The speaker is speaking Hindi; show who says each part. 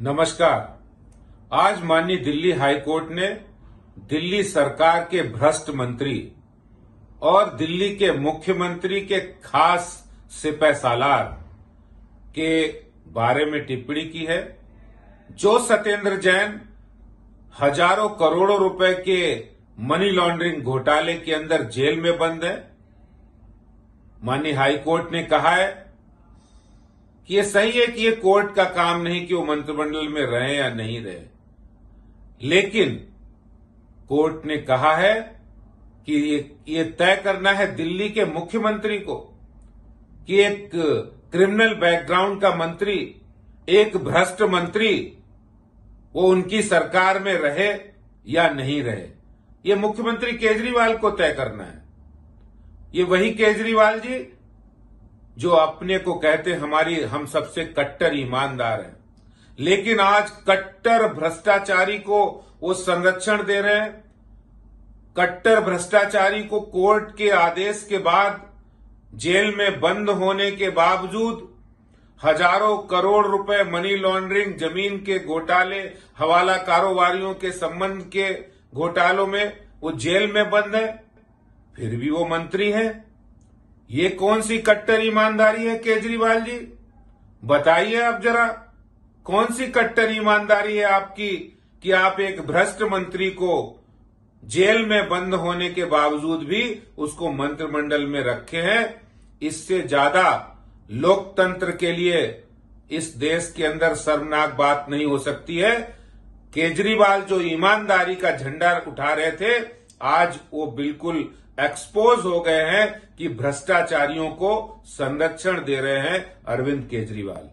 Speaker 1: नमस्कार। आज माननीय दिल्ली हाई कोर्ट ने दिल्ली सरकार के भ्रष्ट मंत्री और दिल्ली के मुख्यमंत्री के खास सिपह के बारे में टिप्पणी की है, जो सत्येंद्र जैन हज़ारों करोड़ों रुपए के मनी लॉन्ड्रिंग घोटाले के अंदर जेल में बंद है। माननीय हाई कोर्ट ने कहा है ये सही है कि ये कोर्ट का काम नहीं कि वो मंत्रिमंडल में रहे या नहीं रहे। लेकिन कोर्ट ने कहा है कि ये, ये तय करना है दिल्ली के मुख्यमंत्री को कि एक क्रिमिनल बैकग्राउंड का मंत्री एक भ्रष्ट मंत्री वो उनकी सरकार में रहे या नहीं रहे। ये मुख्यमंत्री केजरीवाल को तय करना है। ये वही केजरीवाल जी जो अपने को कहते हमारी, हम सबसे कट्टर ईमानदार हैं। लेकिन आज कट्टर भ्रष्टाचारी को वो संरक्षण दे रहे हैं। कट्टर भ्रष्टाचारी को कोर्ट के आदेश के बाद, जेल में बंद होने के बावजूद, हज़ारों करोड़ रुपए मनी लॉन्ड्रिंग ज़मीन के घोटाले, हवाला कारोबारियों के संबंध के घोटालों में वो जेल में बंद है। फिर भी वो मंत्री है। ये कौन सी कट्टर ईमानदारी है, केजरीवाल जी? बताइए आप जरा, कौन सी कट्टर ईमानदारी है आपकी कि आप एक भ्रष्ट मंत्री को जेल में बंद होने के बावजूद भी उसको मंत्रिमंडल में रखे हैं? इससे ज़्यादा लोकतंत्र के लिए इस देश के अंदर शर्मनाक बात नहीं हो सकती है। केजरीवाल जो ईमानदारी का झंडा उठा रहे थे आज वो बिल्कुल एक्सपोज हो गए हैं कि भ्रष्टाचारियों को संरक्षण दे रहे हैं अरविंद केजरीवाल।